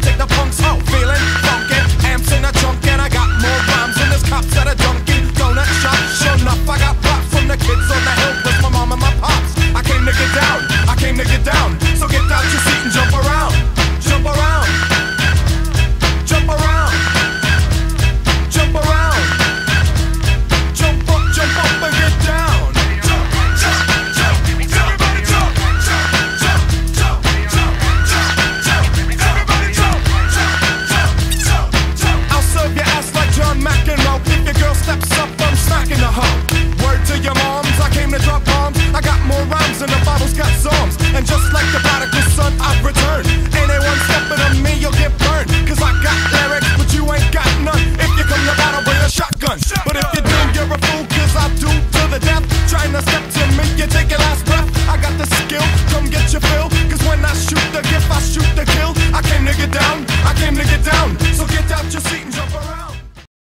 Take the punks out. que las